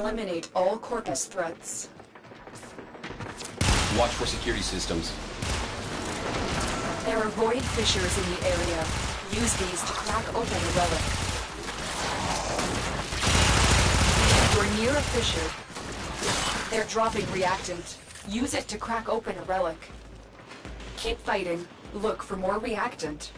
Eliminate all Corpus threats. Watch for security systems. There are void fissures in the area. Use these to crack open a relic. You're near a fissure. They're dropping reactant. Use it to crack open a relic. Keep fighting. Look for more reactant.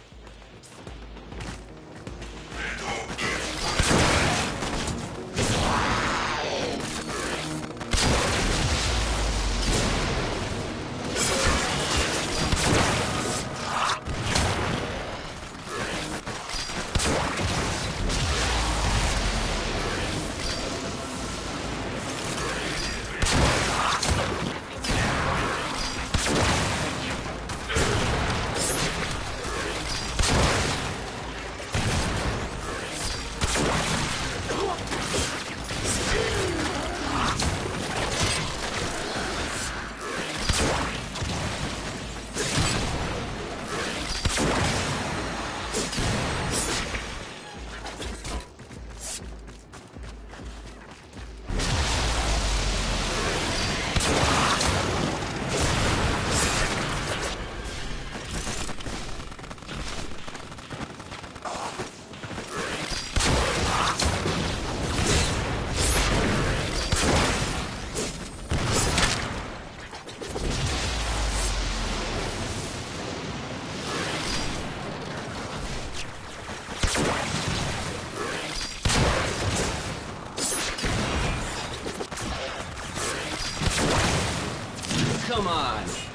Come on.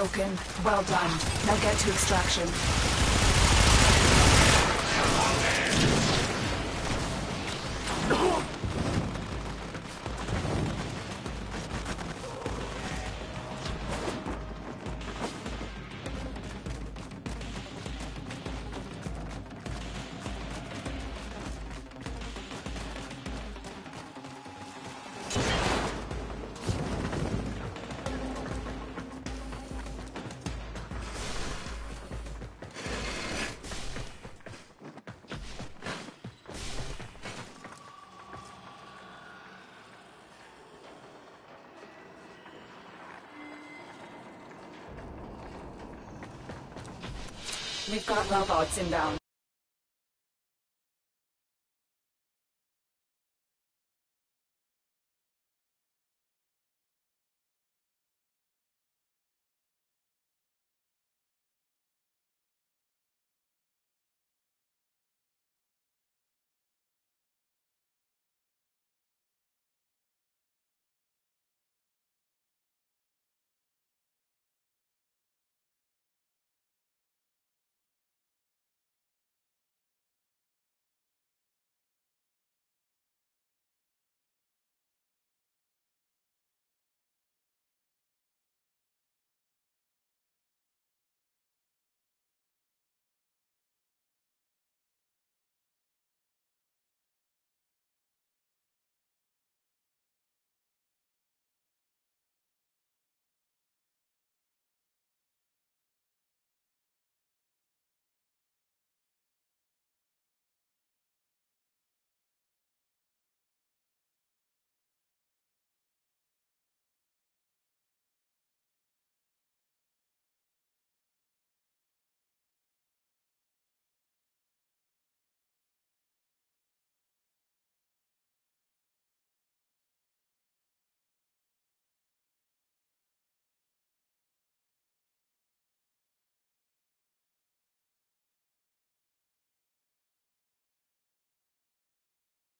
Broken. Well done. Now get to extraction. We've got robots inbound.